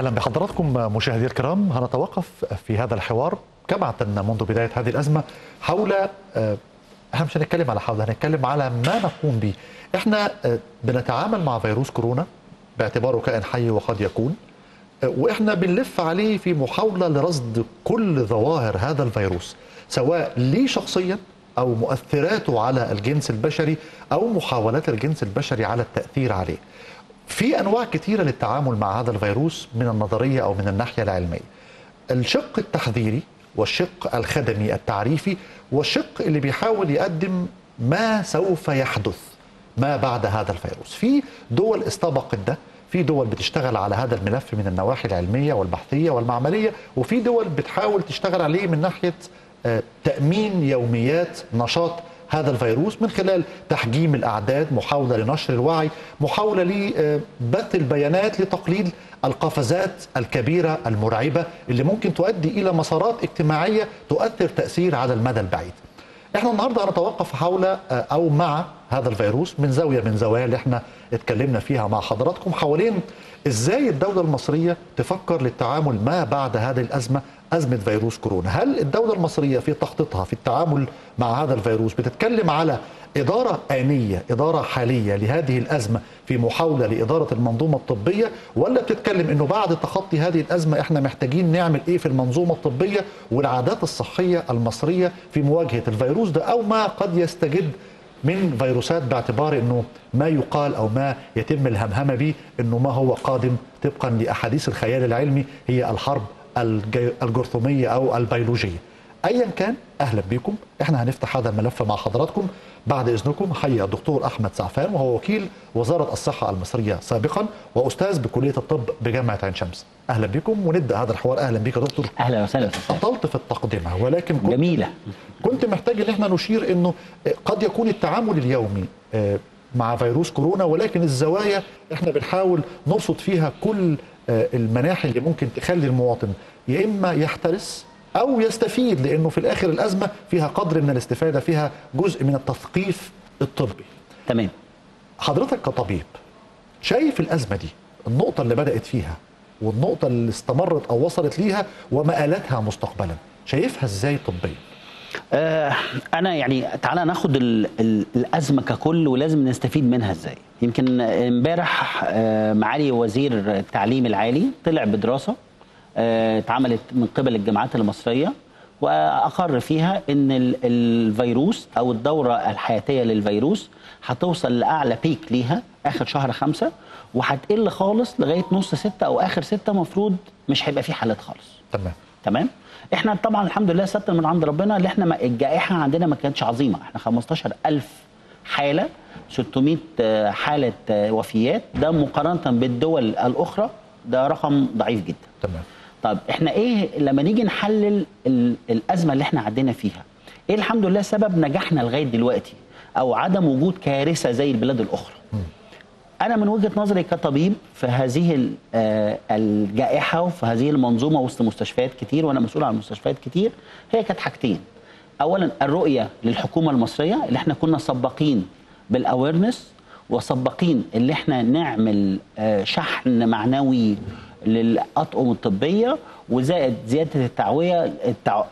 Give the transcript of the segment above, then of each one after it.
أهلا بحضراتكم مشاهدي الكرام هنتوقف في هذا الحوار كما اعتدنا منذ بداية هذه الأزمة حول آه، إحنا مش هنتكلم على حول هنتكلم على ما نقوم به. إحنا آه، بنتعامل مع فيروس كورونا باعتباره كائن حي وقد يكون آه، وإحنا بنلف عليه في محاولة لرصد كل ظواهر هذا الفيروس سواء لي شخصيا أو مؤثراته على الجنس البشري أو محاولات الجنس البشري على التأثير عليه. في أنواع كثيرة للتعامل مع هذا الفيروس من النظرية أو من الناحية العلمية. الشق التحذيري والشق الخدمي التعريفي والشق اللي بيحاول يقدم ما سوف يحدث ما بعد هذا الفيروس. في دول استبقت ده، في دول بتشتغل على هذا الملف من النواحي العلمية والبحثية والمعملية، وفي دول بتحاول تشتغل عليه من ناحية آه، تأمين يوميات نشاط هذا الفيروس من خلال تحجيم الأعداد، محاولة لنشر الوعي، محاولة لبث البيانات لتقليل القفزات الكبيرة المرعبة اللي ممكن تؤدي إلى مسارات اجتماعية تؤثر تأثير على المدى البعيد. إحنا النهارده هنتوقف حول آه، أو مع هذا الفيروس من زاوية من زوايا اللي إحنا اتكلمنا فيها مع حضراتكم حوالين إزاي الدولة المصرية تفكر للتعامل ما بعد هذه الأزمة أزمة فيروس كورونا، هل الدولة المصرية في تخطيطها في التعامل مع هذا الفيروس بتتكلم على إدارة آنية، إدارة حالية لهذه الأزمة في محاولة لإدارة المنظومة الطبية ولا بتتكلم إنه بعد تخطي هذه الأزمة إحنا محتاجين نعمل إيه في المنظومة الطبية والعادات الصحية المصرية في مواجهة الفيروس ده أو ما قد يستجد من فيروسات باعتبار إنه ما يقال أو ما يتم الهمهمة به إنه ما هو قادم طبقا لأحاديث الخيال العلمي هي الحرب الجرثومية أو البيولوجية. ايا كان أهلا بكم إحنا هنفتح هذا الملف مع حضراتكم بعد إذنكم حي الدكتور أحمد سعفان وهو وكيل وزارة الصحة المصرية سابقا وأستاذ بكلية الطب بجامعة عين شمس. أهلا بكم ونبدأ هذا الحوار أهلا بك يا دكتور. أهلا وسهلا. أطلت في التقدمه ولكن كنت جميلة كنت محتاج إن إحنا نشير إنه قد يكون التعامل اليومي آه، مع فيروس كورونا ولكن الزوايا إحنا بنحاول نرصد فيها كل آه، المناحي اللي ممكن تخلي المواطن يا إما يحترس أو يستفيد لأنه في الآخر الأزمة فيها قدر من الاستفادة فيها جزء من التثقيف الطبي. تمام حضرتك كطبيب شايف الأزمة دي النقطة اللي بدأت فيها والنقطة اللي استمرت أو وصلت ليها ومآلاتها مستقبلا شايفها إزاي طبيا؟ آه أنا يعني تعالى ناخد ال ال الأزمة ككل ولازم نستفيد منها إزاي يمكن امبارح آه معالي وزير التعليم العالي طلع بدراسة اتعملت من قبل الجامعات المصرية وأقر فيها إن ال- الفيروس أو الدورة الحياتية للفيروس هتوصل لأعلى بيك ليها آخر شهر خمسة وهتقل خالص لغاية نص ستة أو آخر ستة مفروض مش هيبقى فيه حالات خالص. تمام. تمام؟ إحنا طبعا الحمد لله ستر من عند ربنا اللي إحنا ما الجائحة عندنا ما كانتش عظيمة. إحنا 15000 حالة 600 آه، حالة آه، وفيات. ده مقارنة بالدول الأخرى ده رقم ضعيف جدا. تمام. طب إحنا إيه لما نيجي نحلل ال- الأزمة اللي إحنا عدينا فيها؟ إيه الحمد لله سبب نجاحنا لغاية دلوقتي أو عدم وجود كارثة زي البلاد الأخرى؟ أنا من وجهة نظري كطبيب في هذه آه، الجائحة وفي هذه المنظومة وسط مستشفيات كتير وأنا مسؤول عن مستشفيات كتير هي كانت حاجتين. اولا الرؤية للحكومة المصرية اللي إحنا كنا سباقين بالاويرنس وسباقين اللي إحنا نعمل آه، شحن معنوي للأطقم الطبية وزائد زيادة التعوية التع...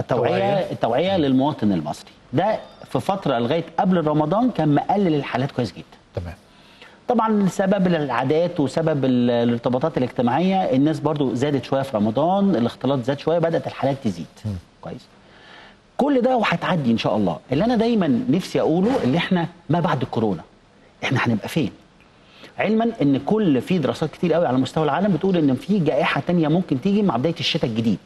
التوعية. التوعية للمواطن المصري. ده في فترة لغاية قبل رمضان كان مقلل الحالات كويس جدا. تمام. طبعا سبب العادات وسبب ال- الارتباطات الاجتماعية الناس برضو زادت شوية في رمضان الاختلاط زاد شوية بدأت الحالات تزيد. كويس. كل ده وهتعدي إن شاء الله. اللي أنا دايما نفسي أقوله اللي إحنا ما بعد الكورونا إحنا هنبقى فين؟ علما إن كل في دراسات كتير قوي على مستوى العالم بتقول إن في جائحة تانية ممكن تيجي مع بداية الشتاء الجديد.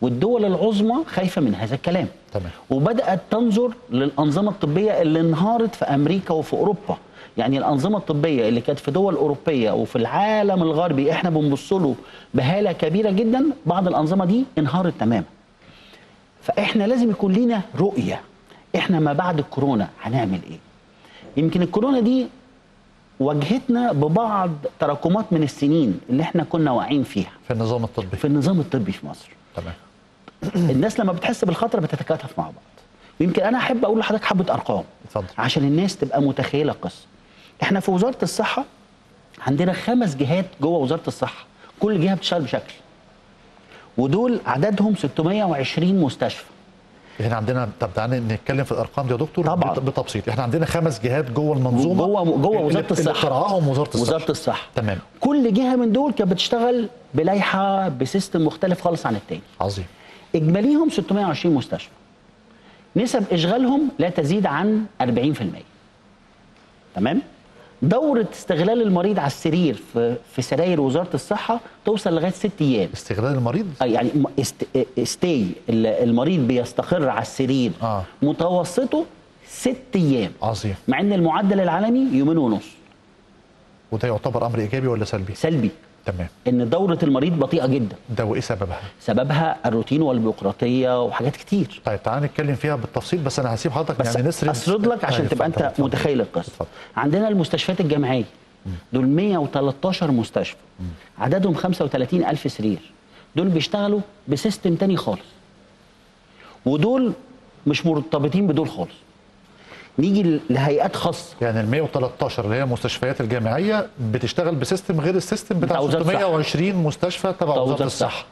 والدول العظمى خايفة من هذا الكلام. تمام. وبدأت تنظر للأنظمة الطبية اللي انهارت في أمريكا وفي أوروبا. يعني الأنظمة الطبية اللي كانت في دول أوروبية وفي العالم الغربي إحنا بنبص له بهالة كبيرة جدا بعض الأنظمة دي انهارت تماما. فإحنا لازم يكون لينا رؤية. إحنا ما بعد الكورونا هنعمل إيه؟ يمكن الكورونا دي واجهتنا ببعض تراكمات من السنين اللي إحنا كنا واعيين فيها. في النظام الطبي. في النظام الطبي في مصر. تمام. الناس لما بتحس بالخطر بتتكاتف مع بعض. ويمكن أنا أحب أقول لحضرتك حبة أرقام. اتفضل. عشان الناس تبقى متخيلة القصة إحنا في وزارة الصحة عندنا خمس جهات جوه وزارة الصحة. كل جهة بتشتغل بشكل. ودول عددهم 620 مستشفى. إحنا عندنا طب تعالى نتكلم في الأرقام دي يا دكتور طبعاً. بت- بتبسيط. إحنا عندنا خمس جهات جوه المنظومة. جوه جوه اللي- وزارة اللي الصحة. بترعاهم وزارة الصحة. وزارة الصحة. تمام. كل جهة من دول كانت بتشتغل بلائحه بسيستم مختلف خالص عن التاني. عظيم. إجماليهم 620 مستشفى. نسب إشغالهم لا تزيد عن 40% تمام؟ دورة استغلال المريض على السرير في في سراير وزارة الصحة توصل لغاية 6 أيام. استغلال المريض؟ آه يعني است... استي ال- المريض بيستقر على السرير آه. متوسطه 6 أيام. عظيم. مع إن المعدل العالمي يومين ونص. وده يعتبر أمر إيجابي ولا سلبي؟ سلبي. تمام. إن دورة المريض بطيئة جدا. ده وإيه سببها؟ سببها الروتين والبيروقراطيه وحاجات كتير. طيب تعالى نتكلم فيها بالتفصيل بس أنا هسيب حضرتك بس يعني نسرد. أسرد لك عشان أيوة، تبقى أنت. متخيل القصة. عندنا المستشفيات الجامعية. دول 113 مستشفى. عددهم 35 ألف سرير. دول بيشتغلوا ب system تاني خالص. ودول مش مرتبطين بدول خالص. نيجي لهيئات خاصة. يعني ال 113 اللي هي المستشفيات الجامعية بتشتغل ب system غير ال system بتاع بتاع وزارة الصحة. 620 مستشفى تبع وزارة وزارة الصحة.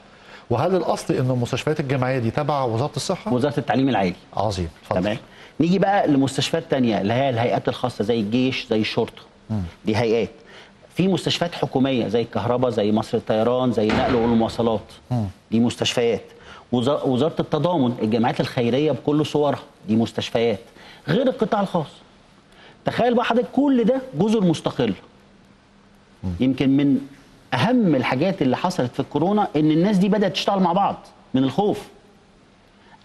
وهل الأصل ان المستشفيات الجامعية دي تبع وزارة الصحة؟ وزارة التعليم العالي. عظيم. اتفضل. تمام. نيجي بقى لمستشفيات تانية اللي هي الهيئات الخاصة زي الجيش زي الشرطة دي هيئات. في مستشفيات حكومية زي الكهرباء زي مصر الطيران زي النقل والمواصلات. دي مستشفيات. وز- وزارة التضامن الجمعيات الخيرية بكل صورها دي مستشفيات. غير القطاع الخاص. تخيل بقى حضرتك كل ده جزر مستقلة. يمكن من أهم الحاجات اللي حصلت في الكورونا إن الناس دي بدأت تشتغل مع بعض من الخوف.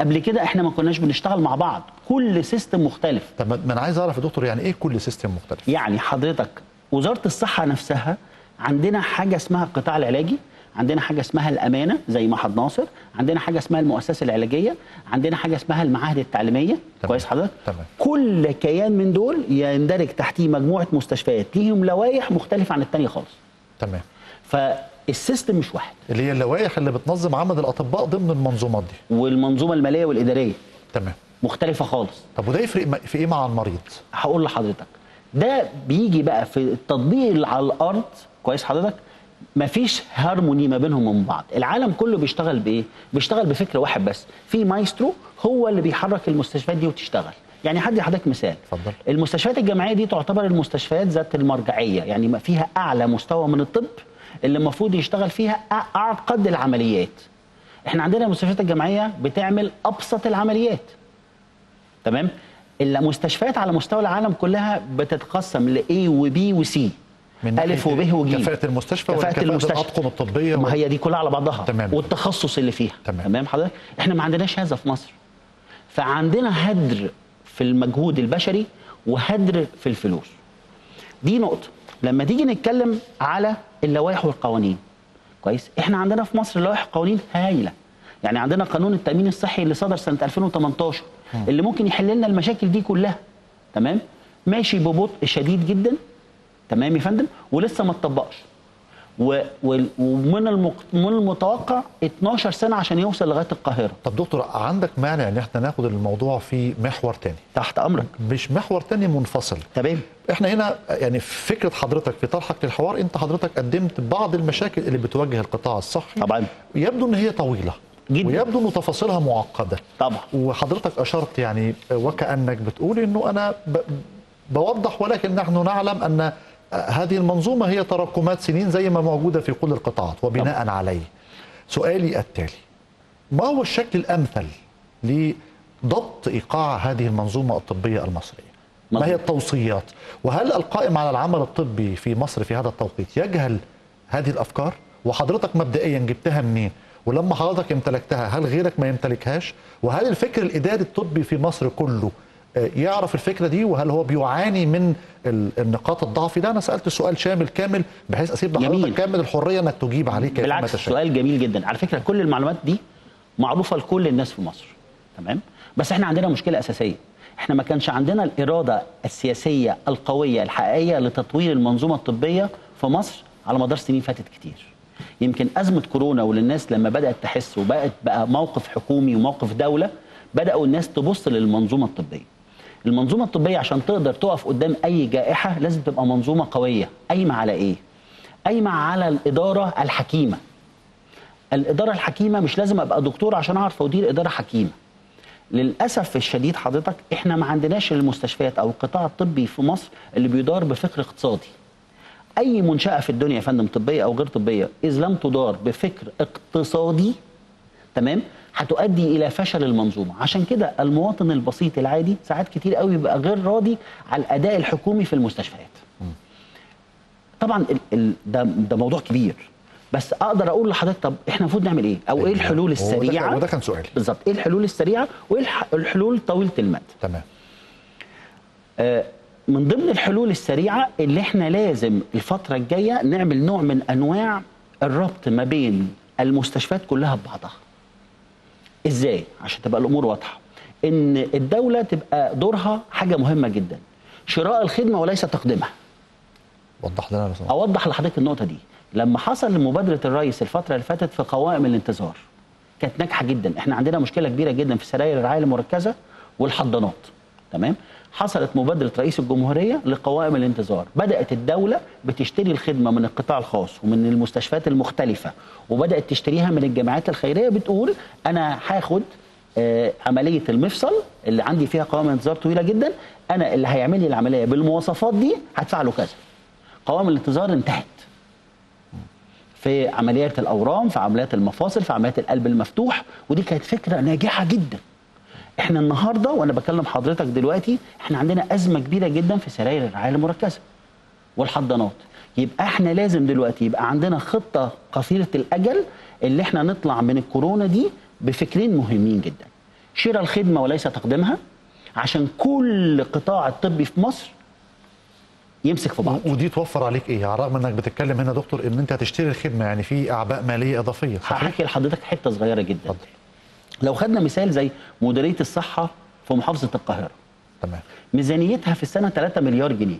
قبل كده إحنا ما كناش بنشتغل مع بعض. كل system مختلف. طب ما أنا عايز أعرف يا دكتور يعني إيه كل system مختلف؟ يعني حضرتك وزارة الصحة نفسها عندنا حاجة اسمها القطاع العلاجي. عندنا حاجة اسمها الأمانة زي معهد ناصر عندنا حاجة اسمها المؤسسة العلاجية عندنا حاجة اسمها المعاهد التعليمية. كويس حضرتك. كل كيان من دول يندرج تحتيه مجموعة مستشفيات ليهم لوائح مختلفة عن الثانية خالص. تمام. فال system مش واحد. اللي هي اللوائح اللي بتنظم عمل الأطباء ضمن المنظومات دي. والمنظومة المالية والإدارية. تمام. مختلفة خالص. طب وده يفرق في إيه مع المريض؟ هقول لحضرتك. ده بيجي بقى في التطبيق على الأرض. كويس حضرتك؟ مفيش هارموني ما بينهم ومن بعض. العالم كله بيشتغل بإيه؟ بيشتغل بفكر واحد بس. في مايسترو هو اللي بيحرك المستشفيات دي وتشتغل. يعني هدي حضرتك مثال. اتفضل. المستشفيات الجامعية دي تعتبر المستشفيات ذات المرجعية. يعني ما فيها أعلى مستوى من الطب اللي المفروض يشتغل فيها أعقد العمليات. إحنا عندنا المستشفيات الجامعية بتعمل أبسط العمليات. تمام؟ المستشفيات على مستوى العالم كلها بتتقسم ل A و B و C. من ناحية وب وج كفاءة المستشفى كفاءة المستشفى. الأطقم الطبية ما هي دي كلها على بعضها. تمام. والتخصص اللي فيها. تمام. تمام حضرتك؟ إحنا ما عندناش هذا في مصر. فعندنا هدر في المجهود البشري وهدر في الفلوس. دي نقطة. لما تيجي نتكلم على اللوائح والقوانين كويس؟ إحنا عندنا في مصر لوائح قوانين هايلة. يعني عندنا قانون التأمين الصحي اللي صدر سنة 2018 اللي ممكن يحل لنا المشاكل دي كلها. تمام؟ ماشي ببطء شديد جدا. تمام يا فندم؟ ولسه ما اتطبقش. ومن. من المتوقع 12 سنة عشان يوصل لغاية القاهرة. طب دكتور عندك مانع إن إحنا ناخد الموضوع في محور تاني؟ تحت أمرك. مش محور تاني منفصل. تمام. إحنا هنا يعني فكرة حضرتك في طرحك للحوار أنت حضرتك قدمت بعض المشاكل اللي بتواجه القطاع الصحي. طبعا. يبدو إن هي طويلة. جدا. ويبدو إن تفاصيلها معقدة. طبعا. وحضرتك أشرت يعني وكأنك بتقول إنه أنا ب- بوضح ولكن نحن نعلم أن هذه المنظومة هي تراكمات سنين زي ما موجودة في كل القطاعات وبناء عليه سؤالي التالي ما هو الشكل الأمثل لضبط إيقاع هذه المنظومة الطبية المصرية؟ ما. هي التوصيات؟ وهل القائم على العمل الطبي في مصر في هذا التوقيت يجهل هذه الأفكار؟ وحضرتك مبدئيا جبتها منين؟ ولما حضرتك امتلكتها هل غيرك ما يمتلكهاش؟ وهل الفكر الإداري الطبي في مصر كله يعرف الفكرة دي وهل هو بيعاني من ال- النقاط الضعف ده؟ أنا سألت سؤال شامل كامل بحيث أسيب لحضرتك. كامل الحرية إنك تجيب عليه كيفما بالعكس. سؤال جميل جدا على فكرة كل المعلومات دي معروفة لكل الناس في مصر تمام بس إحنا عندنا مشكلة أساسية إحنا ما كانش عندنا الإرادة السياسية القوية الحقيقية لتطوير المنظومة الطبية في مصر على مدار سنين فاتت كتير يمكن أزمة كورونا والناس لما بدأت تحس وبقت بقى موقف حكومي وموقف دولة بدأوا الناس تبص للمنظومة الطبية المنظومة الطبية عشان تقدر تقف قدام أي جائحة لازم تبقى منظومة قوية. قايمة على إيه؟ قايمة على الإدارة الحكيمة. الإدارة الحكيمة مش لازم أبقى دكتور عشان أعرف أدير إدارة حكيمة. للأسف الشديد حضرتك إحنا ما عندناش المستشفيات أو القطاع الطبي في مصر اللي بيدار بفكر اقتصادي. أي منشأة في الدنيا يا فندم طبية أو غير طبية إذ لم تدار بفكر اقتصادي تمام؟ هتؤدي إلى فشل المنظومة. عشان كده المواطن البسيط العادي ساعات كتير قوي بيبقى غير راضي على الأداء الحكومي في المستشفيات. طبعا ال ال ده ده موضوع كبير. بس أقدر أقول لحضرتك طب إحنا المفروض نعمل إيه؟ أو إيه الحلول هو ده- السريعة؟ وده كان سؤالي. بالظبط. إيه الحلول السريعة؟ وإيه الح- الحلول طويلة المدى؟ تمام. آه، من ضمن الحلول السريعة اللي إحنا لازم الفترة الجاية نعمل نوع من أنواع الربط ما بين المستشفيات كلها ببعضها. إزاي؟ عشان تبقى الأمور واضحة. إن الدولة تبقى دورها حاجة مهمة جدا. شراء الخدمة وليس تقديمها. وضح لنا. أوضح لحضرتك النقطة دي لما حصل مبادره الرئيس الفترة اللي فاتت في قوائم الانتظار كانت ناجحة جدا إحنا عندنا مشكلة كبيرة جدا في سراير الرعايه المركزة والحضانات تمام حصلت مبادرة رئيس الجمهورية لقوائم الانتظار. بدأت الدولة بتشتري الخدمة من القطاع الخاص ومن المستشفيات المختلفة وبدأت تشتريها من الجمعيات الخيرية. بتقول أنا هاخد آه، عملية المفصل اللي عندي فيها قوائم انتظار طويلة جدا. أنا اللي هيعمل لي العملية بالمواصفات دي هدفع له كذا. قوائم الانتظار انتهت. في عمليات الأورام في عمليات المفاصل في عمليات القلب المفتوح ودي كانت فكرة ناجحة جدا. إحنا النهارده وأنا بكلم حضرتك دلوقتي إحنا عندنا أزمة كبيرة جدا في سراير الرعايه المركزة والحضانات. يبقى إحنا لازم دلوقتي يبقى عندنا خطة قصيرة الأجل اللي إحنا نطلع من الكورونا دي بفكرين مهمين جدا. شراء الخدمة وليس تقديمها عشان كل قطاع الطبي في مصر يمسك في بعض. ودي توفر عليك إيه؟ على الرغم إنك بتتكلم هنا دكتور إن أنت هتشتري الخدمة يعني في أعباء مالية إضافية؟ هحكي لحضرتك حتة صغيرة جدا. اتفضل. لو خدنا مثال زي مديرية الصحة في محافظة القاهرة. تمام. ميزانيتها في السنة 3 مليار جنيه.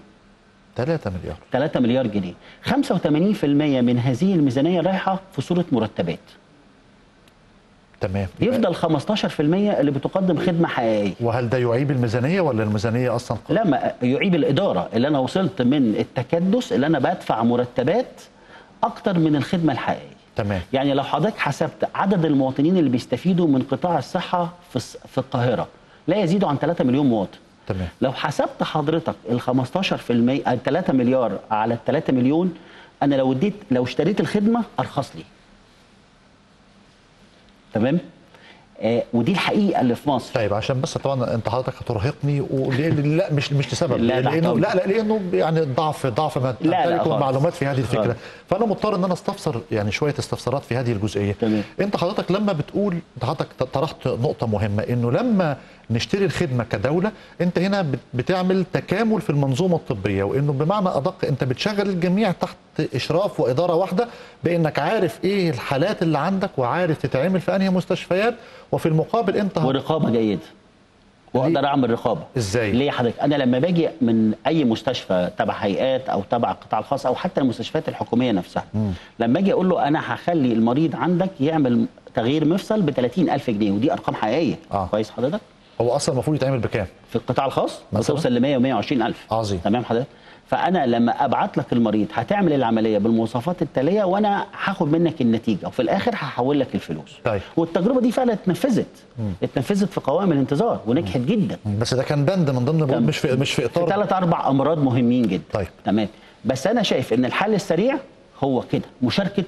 3 مليار. 3 مليار جنيه. 85% من هذه الميزانية رايحة في صورة مرتبات. تمام. يفضل 15% اللي بتقدم خدمة حقيقية. وهل ده يعيب الميزانية ولا الميزانية أصلا ق- لا ما يعيب الإدارة. اللي أنا وصلت من التكدس اللي أنا بدفع مرتبات أكتر من الخدمة الحقيقية. تمام. يعني لو حضرتك حسبت عدد المواطنين اللي بيستفيدوا من قطاع الصحة في في القاهرة لا يزيدوا عن 3 مليون مواطن. تمام. لو حسبت حضرتك ال 15% ال 3 مليار على ال 3 مليون أنا لو اديت لو اشتريت الخدمة أرخص لي. آه ودي الحقيقة اللي في مصر طيب عشان بس طبعا أنت حضرتك هترهقني لا مش مش لسبب لا، لأنه. لا لا لأنه يعني ضعف ضعف ما تمتلكه خالص. معلومات في هذه الفكرة خالص. فأنا مضطر إن أنا أستفسر يعني شوية استفسارات في هذه الجزئية تمام. أنت حضرتك لما بتقول أنت حضرتك طرحت نقطة مهمة إنه لما نشتري الخدمة كدولة أنت هنا بت- بتعمل تكامل في المنظومة الطبية وإنه بمعنى أدق أنت بتشغل الجميع تحت إشراف وإدارة واحدة بإنك عارف إيه الحالات اللي عندك وعارف تتعمل في أنهي مستشفيات وفي المقابل انت ورقابه جيدة. وأقدر أعمل رقابة. إزاي؟ ليه حضرتك؟ أنا لما باجي من أي مستشفى تبع هيئات أو تبع القطاع الخاص أو حتى المستشفيات الحكومية نفسها لما أجي أقول له أنا هخلي المريض عندك يعمل تغيير مفصل ب 30000 جنيه ودي أرقام حقيقية. آه. كويس حضرتك؟ هو أصلا المفروض يتعمل بكام؟ في القطاع الخاص؟ بتوصل ل 100 و 120 ألف. عظيم. تمام حضرتك؟ فأنا لما ابعت لك المريض هتعمل العملية بالمواصفات التالية وأنا هاخد منك النتيجة وفي الآخر هحول لك الفلوس. طيب. والتجربة دي فعلا اتنفذت. اتنفذت في قوائم الانتظار ونجحت جدا. بس ده كان بند من ضمن مش في مش في في اطار ثلاث أربع أمراض مهمين جدا. طيب. تمام. بس أنا شايف إن الحل السريع هو كده مشاركة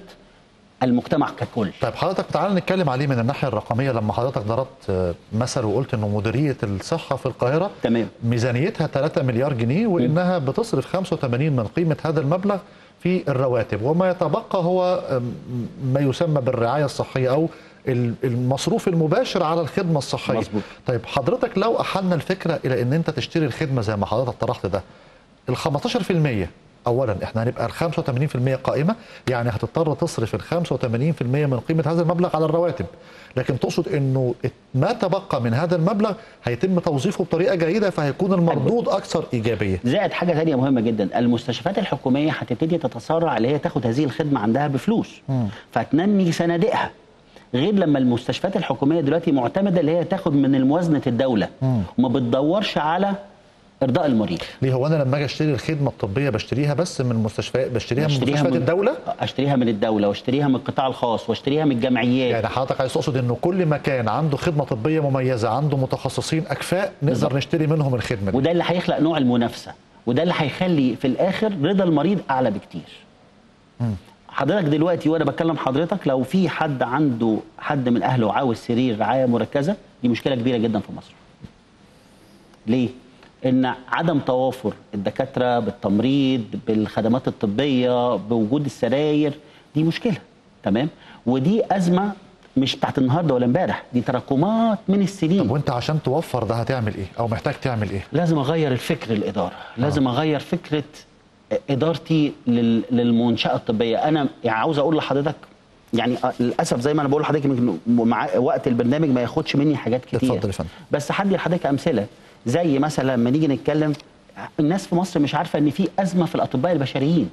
المجتمع ككل. طيب حضرتك تعال نتكلم عليه من الناحية الرقمية. لما حضرتك ضربت آه، مثل وقلت إنه مديرية الصحة في القاهرة تمام. ميزانيتها 3 مليار جنيه وإنها بتصرف 85 من قيمة هذا المبلغ في الرواتب. وما يتبقى هو ما يسمى بالرعاية الصحية أو ال- المصروف المباشر على الخدمة الصحية. مظبوط. طيب حضرتك لو أحلنا الفكرة إلى إن أنت تشتري الخدمة زي ما حضرتك طرحت ده ال 15% اولا إحنا هنبقى ال 85% قائمة يعني هتضطر تصرف ال 85% من قيمة هذا المبلغ على الرواتب. لكن تقصد إنه ما تبقى من هذا المبلغ هيتم توظيفه بطريقة جيدة فهيكون المردود أكثر إيجابية. زائد حاجة ثانية مهمة جدا. المستشفيات الحكومية هتبتدي تتسارع اللي هي تاخد هذه الخدمة عندها بفلوس فتنمي صناديقها. غير لما المستشفيات الحكومية دلوقتي معتمدة اللي هي تاخد من موازنه الدولة. وما بتدورش على إرضاء المريض. ليه؟ هو أنا لما أجي أشتري الخدمة الطبية بشتريها بس من مستشفيات بشتريها من أشتريها مستشفيات من- الدولة؟ أشتريها من الدولة وأشتريها من القطاع الخاص وأشتريها من الجمعيات. يعني حضرتك عايز تقصد إنه كل مكان عنده خدمة طبية مميزة عنده متخصصين أكفاء نقدر. نشتري منهم الخدمة دي. وده اللي هيخلق نوع المنافسة. وده اللي هيخلي في الآخر رضا المريض أعلى بكتير. حضرتك دلوقتي وأنا بكلم حضرتك لو في حد عنده حد من أهله عاوز سرير رعايه مركزة دي مشكلة كبيرة جدا في مصر. ليه؟ إن عدم توافر الدكاترة بالتمريض بالخدمات الطبية بوجود السراير دي مشكلة تمام؟ ودي أزمة مش بتاعت النهارده ولا امبارح دي تراكمات من السنين. طب وأنت عشان توفر ده هتعمل إيه؟ أو محتاج تعمل إيه؟ لازم أغير الفكر الإدارة لازم أغير فكرة إدارتي لل- للمنشأة الطبية. أنا يعني عاوز أقول لحضرتك يعني للأسف زي ما أنا بقول لحضرتك مع وقت البرنامج ما ياخدش مني حاجات كتير. اتفضل يا فندم. بس هدي لحضرتك أمثلة. زي مثلا لما نيجي نتكلم الناس في مصر مش عارفة إن في أزمة في الأطباء البشريين.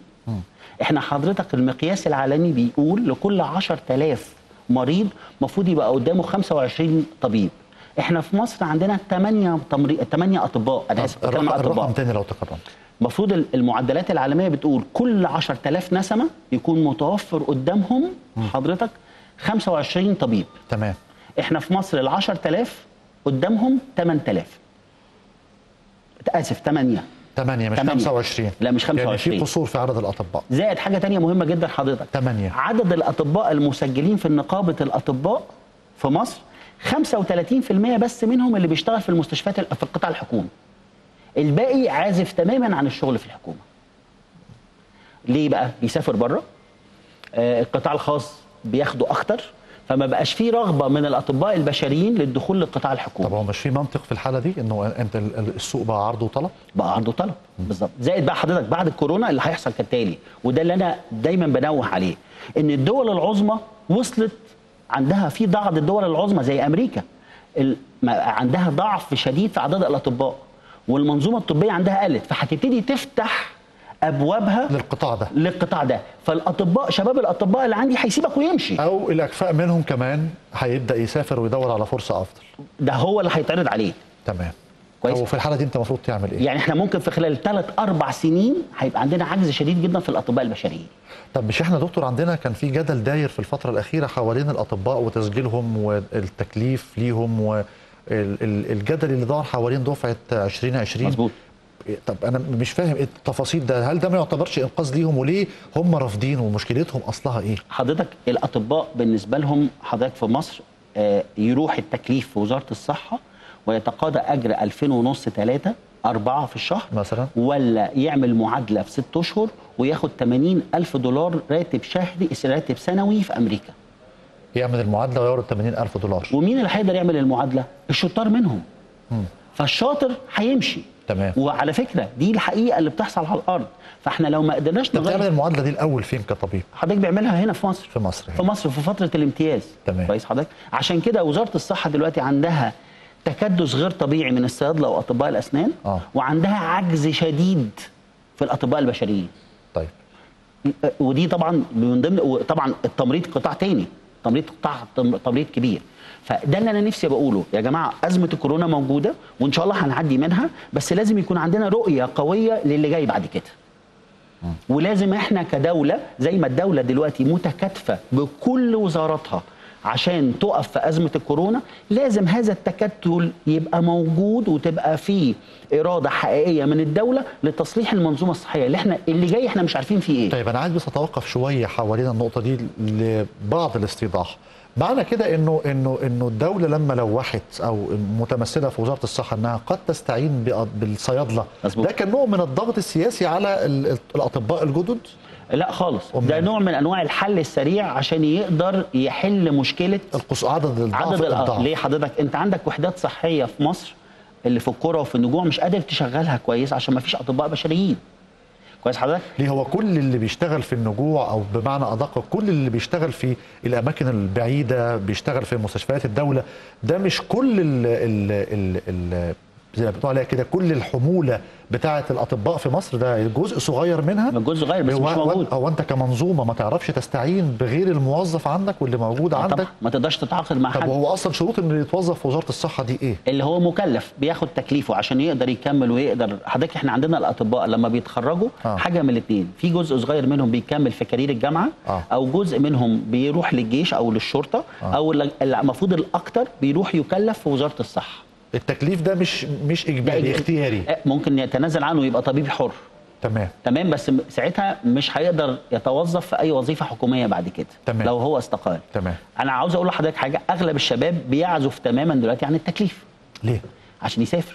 إحنا حضرتك المقياس العالمي بيقول لكل 10000 مريض المفروض يبقى قدامه 25 طبيب. إحنا في مصر عندنا 8 تمريض 8 أطباء. أنا آسف بتكلم عن الرقم أطباء. تاني لو تكرمت المفروض المعدلات العالمية بتقول كل 10000 نسمة يكون متوفر قدامهم حضرتك 25 طبيب. تمام. إحنا في مصر ال 10000 قدامهم 8000 أسف 8 8 مش تمانية. 25 لا، مش يعني 25. في قصور في عدد الأطباء. زائد حاجة تانية مهمة جدا حضرتك تمانية. عدد الأطباء المسجلين في نقابه الأطباء في مصر 35% بس منهم اللي بيشتغل في المستشفيات ال- في القطاع الحكومي الباقي عازف تماما عن الشغل في الحكومة. ليه بقى؟ بيسافر بره. آه القطاع الخاص بياخده أكتر. فما بقاش فيه رغبة من الأطباء البشريين للدخول للقطاع الحكومي طب هو مش في منطق في الحالة دي إنه انت ال- ال- السوق بقى عرض وطلب بقى عرض وطلب بالظبط. زائد بقى حضرتك بعد الكورونا اللي هيحصل كالتالي وده اللي أنا دايما بنوه عليه إن الدول العظمى وصلت عندها في بعض الدول العظمى زي أمريكا عندها ضعف شديد في عدد الأطباء والمنظومة الطبية عندها قلت فهتبتدي تفتح أبوابها للقطاع ده. للقطاع ده. فالاطباء شباب الأطباء اللي عندي هيسيبك ويمشي. أو الاكفاء منهم كمان هيبدأ يسافر ويدور على فرصة أفضل. ده هو اللي هيتعرض عليه. تمام. كويس. أو في الحالة دي أنت المفروض تعمل إيه؟ يعني إحنا ممكن في خلال ثلاث أربع سنين هيبقى عندنا عجز شديد جدا في الأطباء البشريين. طب مش إحنا دكتور عندنا كان في جدل داير في الفترة الأخيرة حوالين الأطباء وتسجيلهم والتكليف ليهم والجدل اللي دار حوالين دفعة 2020 مظبوط. طب أنا مش فاهم إيه التفاصيل ده هل ده ما يعتبرش إنقاذ ليهم وليه هم رافضين ومشكلتهم أصلها إيه؟ حضرتك الأطباء بالنسبة لهم حضرتك في مصر آه، يروح التكليف في وزارة الصحة ويتقاضى أجر 2000 ونص 3 أربعة في الشهر مثلا؟ ولا يعمل معادلة في ست أشهر وياخد 80 ألف دولار راتب شهري راتب سنوي في أمريكا. يعمل المعادلة ويورد 80000 دولار. ومين اللي هيقدر يعمل المعادلة؟ الشطار منهم. فالشاطر هيمشي. تمام. وعلى فكرة دي الحقيقة اللي بتحصل على الأرض. فإحنا لو ما قدرناش نغير المعادلة دي الأول فين كطبيب؟ حضرتك بيعملها هنا في مصر. في مصر في مصر في فترة الامتياز. تمام. كويس حضرتك؟ عشان كده وزارة الصحة دلوقتي عندها تكدس غير طبيعي من الصيادلة وأطباء الأسنان آه. وعندها عجز شديد في الأطباء البشريين. طيب. ودي طبعا من ضمن طبعا التمريض قطاع تاني. التمريض قطاع تمريض كبير. فده اللي أنا نفسي بقوله يا جماعة أزمة الكورونا موجودة وإن شاء الله هنعدي منها بس لازم يكون عندنا رؤية قوية للي جاي بعد كده. ولازم إحنا كدولة زي ما الدولة دلوقتي متكاتفة بكل وزاراتها عشان تقف في أزمة الكورونا لازم هذا التكتل يبقى موجود وتبقى فيه إرادة حقيقية من الدولة لتصليح المنظومة الصحية. اللي إحنا اللي جاي إحنا مش عارفين فيه إيه. طيب أنا عايز بس أتوقف شوية حوالين النقطة دي لبعض الاستيضاح. معنى كده إنه إنه إنه الدولة لما لوحت أو متمثلة في وزارة الصحة إنها قد تستعين بالصيادلة. ده كان نوع من الضغط السياسي على ال- الأطباء الجدد؟ لا خالص. أمال. ده نوع من أنواع الحل السريع عشان يقدر يحل مشكلة القص عدد الضعف عدد الضعف. ليه حضرتك؟ أنت عندك وحدات صحية في مصر اللي في القرى وفي النجوع مش قادر تشغلها كويس عشان ما فيش أطباء بشريين. كويس حضرتك؟ ليه هو كل اللي بيشتغل في النجوع أو بمعنى أدق كل اللي بيشتغل في الأماكن البعيدة بيشتغل في مستشفيات الدولة ده مش كل ال ال ال زي ما بتقول عليها كده كل الحمولة بتاعه الأطباء في مصر ده جزء صغير منها جزء صغير بس مش موجود هو أنت كمنظومة ما تعرفش تستعين بغير الموظف عندك واللي موجود عندك ما تقدرش تتعاقد مع طب حد وهو أصلا شروط إن يتوظف في وزارة الصحة دي إيه؟ اللي هو مكلف بياخد تكليفه عشان يقدر يكمل ويقدر حضرتك إحنا عندنا الأطباء لما بيتخرجوا آه. حاجة من الاثنين في جزء صغير منهم بيكمل في كارير الجامعة آه. أو جزء منهم بيروح للجيش أو للشرطة آه. أو ال- المفروض الأكتر بيروح يكلف في وزارة الصحة التكليف ده مش مش إجباري اختياري. آه، ممكن يتنازل عنه ويبقى طبيب حر. تمام. تمام بس ساعتها مش هيقدر يتوظف في أي وظيفة حكومية بعد كده. تمام. لو هو استقال. تمام. أنا عاوز أقول لحضرتك حاجة. أغلب الشباب بيعزف تماما دلوقتي عن التكليف. ليه؟ عشان يسافر.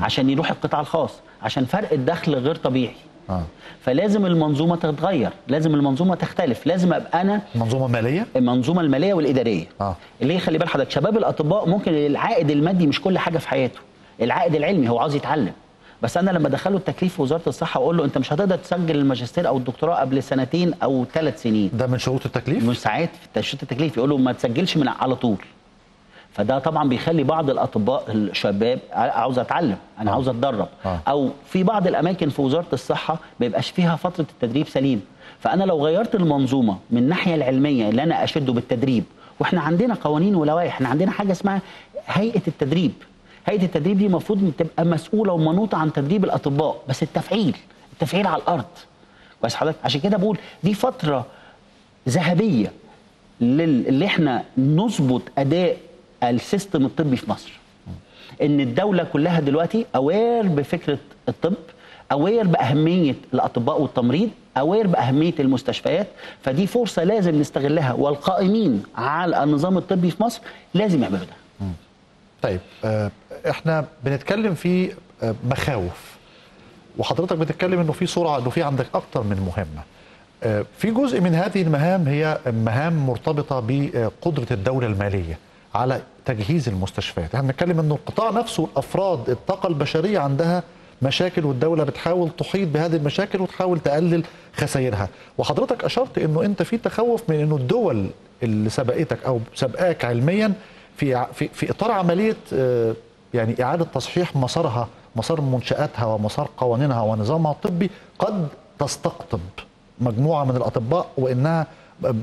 عشان يروح القطاع الخاص. عشان فرق الدخل غير طبيعي. آه. فلازم المنظومة تتغير لازم المنظومة تختلف لازم أبقى أنا منظومة مالية؟ المنظومة المالية والإدارية. آه. اللي خلي بال حضرتك شباب الأطباء ممكن العائد المادي مش كل حاجة في حياته العائد العلمي هو عاوز يتعلم. بس أنا لما ادخله التكليف في وزارة الصحة واقول له أنت مش هتقدر تسجل الماجستير أو الدكتوراه قبل سنتين أو ثلاث سنين. ده من شروط التكليف؟ مش ساعات في تشتيت التكليف يقول له ما تسجلش من على طول. فده طبعا بيخلي بعض الأطباء الشباب عاوز أتعلم أنا آه. عاوز أتدرب. آه. أو في بعض الأماكن في وزارة الصحة ما يبقاش فيها فترة التدريب سليم. فأنا لو غيرت المنظومة من الناحية العلمية اللي أنا أشده بالتدريب وإحنا عندنا قوانين ولوائح إحنا عندنا حاجة اسمها هيئة التدريب. هيئة التدريب دي المفروض تبقى مسؤولة ومنوطة عن تدريب الأطباء بس التفعيل التفعيل على الأرض. بس حضرتك؟ عشان كده بقول دي فترة ذهبية لل- اللي إحنا نظبط أداء ال system الطبي في مصر. إن الدولة كلها دلوقتي aware بفكرة الطب aware بأهمية الأطباء والتمريض aware بأهمية المستشفيات. فدي فرصة لازم نستغلها والقائمين على النظام الطبي في مصر لازم يعملوا ده. طيب آه، إحنا بنتكلم في آه، مخاوف. وحضرتك بتتكلم إنه في سرعة إنه في عندك أكتر من مهمة. آه، في جزء من هذه المهام هي مهام مرتبطة بقدرة الدولة المالية. على تجهيز المستشفيات. إحنا بنتكلم إنه القطاع نفسه الأفراد الطاقة البشرية عندها مشاكل والدولة بتحاول تحيط بهذه المشاكل وتحاول تقلل خسائرها. وحضرتك أشرت إنه أنت في تخوف من إنه الدول اللي سبقتك أو سبقاك علميا في في في إطار عملية آه، يعني إعادة تصحيح مسارها مسار منشآتها ومسار قوانينها ونظامها الطبي قد تستقطب مجموعة من الأطباء وإنها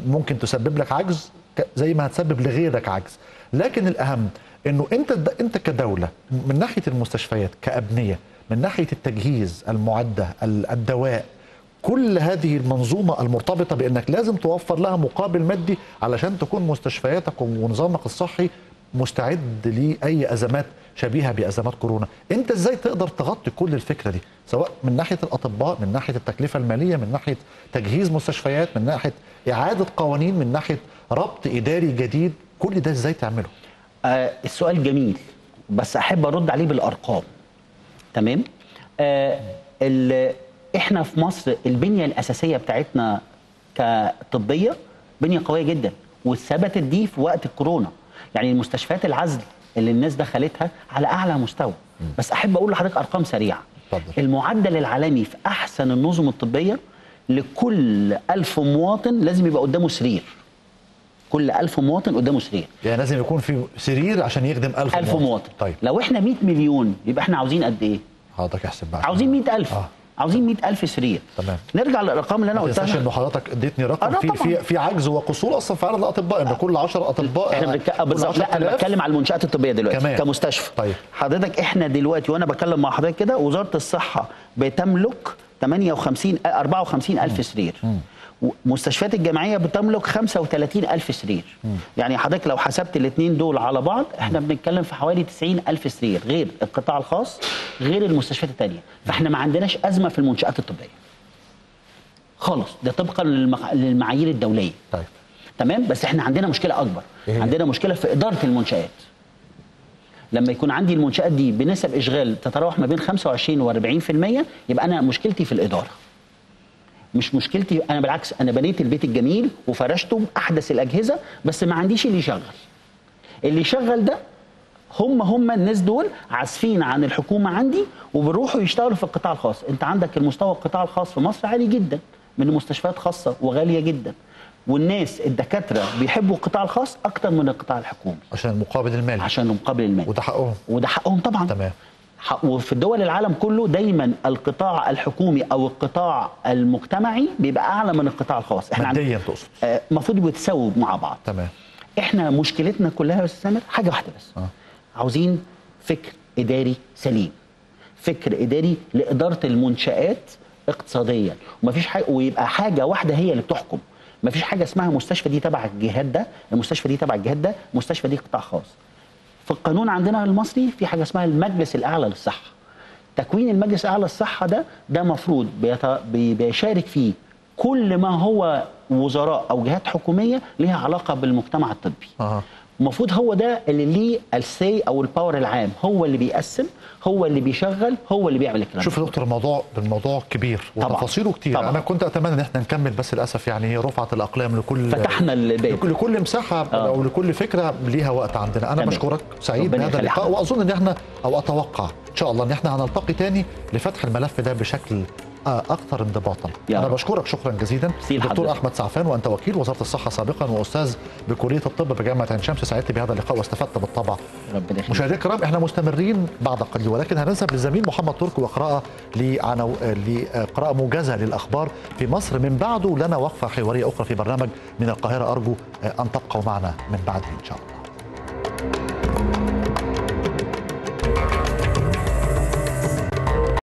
ممكن تسبب لك عجز زي ما هتسبب لغيرك عجز. لكن الأهم إنه أنت أنت كدولة من ناحية المستشفيات كأبنية من ناحية التجهيز المعدة ال- الدواء كل هذه المنظومة المرتبطة بأنك لازم توفر لها مقابل مادي علشان تكون مستشفياتك ونظامك الصحي مستعد لأي أزمات شبيهة بأزمات كورونا. أنت إزاي تقدر تغطي كل الفكرة دي؟ سواء من ناحية الأطباء من ناحية التكلفة المالية من ناحية تجهيز مستشفيات من ناحية إعادة قوانين من ناحية ربط إداري جديد كل ده إزاي تعمله؟ آه السؤال جميل بس أحب أرد عليه بالأرقام. تمام؟ آه إحنا في مصر البنية الأساسية بتاعتنا كطبية بنية قوية جدا وثبتت دي في وقت الكورونا يعني المستشفيات العزل اللي الناس دخلتها على أعلى مستوى. بس أحب أقول لحضرتك أرقام سريعة. اتفضل. المعدل العالمي في أحسن النظم الطبية لكل ألف مواطن لازم يبقى قدامه سرير. كل ألف مواطن قدامه سرير يعني لازم يكون في سرير عشان يخدم ألف, ألف مواطن طيب لو إحنا 100 مليون يبقى إحنا عاوزين قد إيه؟ حضرتك احسب بقى عاوزين 100000 آه. عاوزين 100000 سرير تمام. نرجع للارقام اللي أنا ما قلتها إنه حضرتك اديتني رقم في. في في عجز وقصور أصلا في عدد الأطباء إن كل 10 أطباء إحنا بنتكلم كل بالظبط لا أنا 10,000 بتكلم على المنشآت الطبية دلوقتي كمان. كمستشفى طيب. حضرتك إحنا دلوقتي وأنا بتكلم مع حضرتك كده وزارة الصحة بتملك 58 آه، 54 ألف سرير. مستشفيات الجامعية بتملك 35 ألف سرير. يعني حضرتك لو حسبت الاثنين دول على بعض إحنا بنتكلم في حوالي 90 ألف سرير غير القطاع الخاص غير المستشفيات الثانية فاحنا ما عندناش أزمة في المنشآت الطبية. خالص. ده طبقا للمع- للمعايير الدولية. طيب. تمام؟ بس إحنا عندنا مشكلة أكبر. إيه؟ عندنا مشكلة في إدارة المنشآت. لما يكون عندي المنشات دي بنسب إشغال تتراوح ما بين 25 و40% يبقى أنا مشكلتي في الإدارة. مش مشكلتي أنا بالعكس أنا بنيت البيت الجميل وفرشته بأحدث الأجهزة بس ما عنديش اللي يشغل. اللي يشغل ده هم هم الناس دول عازفين عن الحكومة عندي وبيروحوا يشتغلوا في القطاع الخاص. أنت عندك المستوى القطاع الخاص في مصر عالي جدا من مستشفيات خاصة وغالية جدا. والناس الدكاترة بيحبوا القطاع الخاص أكتر من القطاع الحكومي. عشان المقابل المالي عشان المقابل المالي وده حقهم. وده حقهم طبعا. تمام. وفي الدول العالم كله دايما القطاع الحكومي أو القطاع المجتمعي بيبقى أعلى من القطاع الخاص. إحنا ماديا تقصد. آه، المفروض بيتساووا مع بعض. تمام. إحنا مشكلتنا كلها يا أستاذ سامر حاجة واحدة بس. آه. عاوزين فكر إداري سليم. فكر إداري لإدارة المنشآت اقتصاديا. ومفيش حاجة ويبقى حاجة واحدة هي اللي بتحكم. مفيش حاجة اسمها مستشفى دي تبع الجهاد ده المستشفى دي تبع الجهاد ده المستشفى دي قطاع خاص. في القانون عندنا المصري في حاجة اسمها المجلس الأعلى للصحة. تكوين المجلس الأعلى للصحة ده ده مفروض بيشارك فيه كل ما هو وزراء أو جهات حكومية ليها علاقة بالمجتمع الطبي. آه المفروض هو ده اللي ليه ال say أو ال power العام هو اللي بيقسم هو اللي بيشغل هو اللي بيعمل الكلام شوف يا دكتور الموضوع الموضوع كبير. وتفاصيله كتير طبعاً. أنا كنت أتمنى إن إحنا نكمل بس للأسف يعني رفعت الأقلام لكل فتحنا الباب لكل لكل مساحة آه. أو لكل فكرة ليها وقت عندنا أنا. بشكرك سعيد بهذا اللقاء. وأظن إن إحنا أو أتوقع إن شاء الله إن إحنا هنلتقي تاني لفتح الملف ده بشكل أكثر انضباطا. أنا. بشكرك. شكرا جزيلا. دكتور. أحمد سعفان وأنت وكيل وزارة الصحة سابقا وأستاذ بكلية الطب بجامعة عين شمس سعدت بهذا اللقاء واستفدت بالطبع. ربنا مشاهدينا الكرام إحنا مستمرين بعد قليل ولكن هنذهب للزميل محمد تركي وقراءة لعنو... لقراءة موجزة للأخبار في مصر. من بعده لنا وقفة حوارية أخرى في برنامج من القاهرة. أرجو أن تبقوا معنا من بعده إن شاء الله.